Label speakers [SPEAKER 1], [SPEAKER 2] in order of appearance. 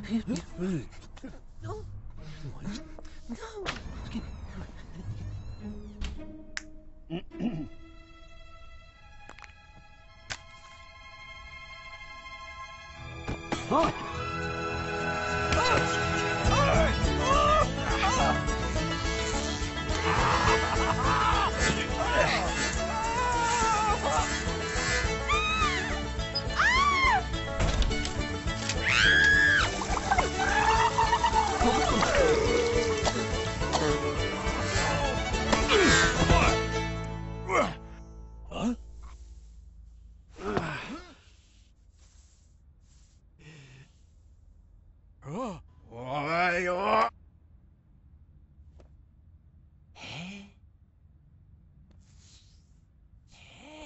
[SPEAKER 1] No. No.
[SPEAKER 2] Oh!